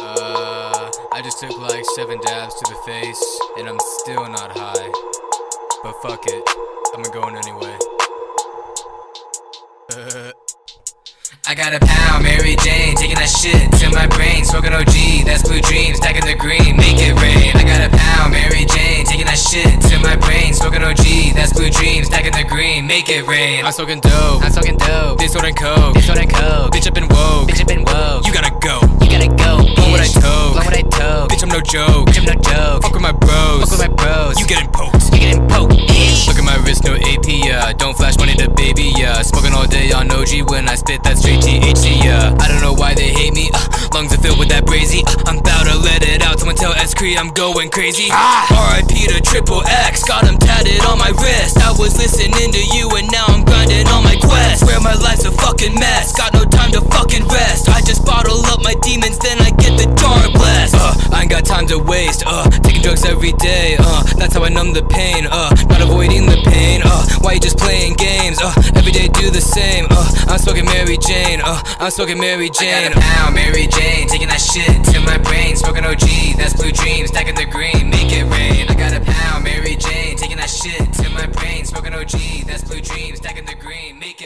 Uh, I just took like seven dabs to the face, and I'm still not high. But fuck it, I'm going anyway. Uh, I got a pound, Mary Jane, taking that shit to my brain, smoking OG, that's blue dreams, stacking the green, blue dreams, stacking the green, make it rain. I'm smoking dope, I'm smoking dope, this and coke, this and coke, bitch up and woke, bitch up and woke. You gotta go, you gotta go, blow what I told, blow what I told, bitch I'm no joke, bitch I'm no joke. Fuck with my bros, fuck with my bros. You getting poked, you getting poked. Look at my wrist, no AP, yeah. Don't flash money to baby, yeah. Smoking all day on OG when I spit that straight THC, yeah. Uh. Tell S I'm going crazy. Ah. RIP to Triple X, got him tatted on my wrist. I was listening to you and now I'm grinding on my quest. Swear my life's a fucking mess, got no time to fucking rest. I just bottle up my demons, then I get the jar blessed. Uh, I ain't got time to waste, uh, taking drugs every day, uh, that's how I numb the pain, uh, not avoiding the pain, uh, why you just playing games, uh, every day do the same, uh, I'm smoking Mary Jane, uh, I'm smoking Mary Jane. I got a pound, Mary Jane, taking that shit to my brain, smoking OG, dream, stacking the green, make it rain. I got a pound, Mary Jane, taking that shit to my brain. Smoking OG, that's blue dream, stacking the green, make